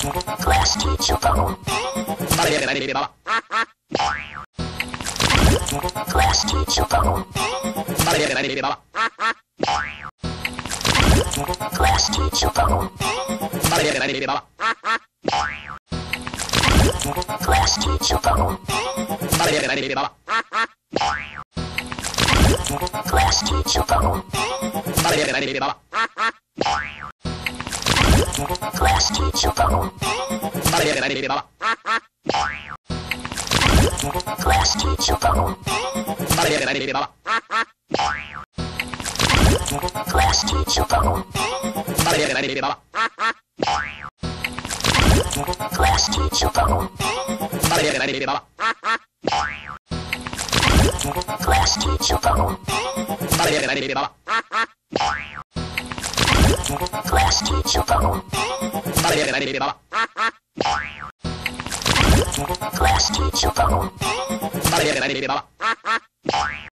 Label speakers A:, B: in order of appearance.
A: Klasky Csupo. Class teacher phone. Klasky Csupo. Class teacher phone. Klasky Csupo. Class teacher phone. Class teacher phone. Class teacher phone. Class teacher phone. Class teacher phone. Klasky Csupo. Class teacher phone.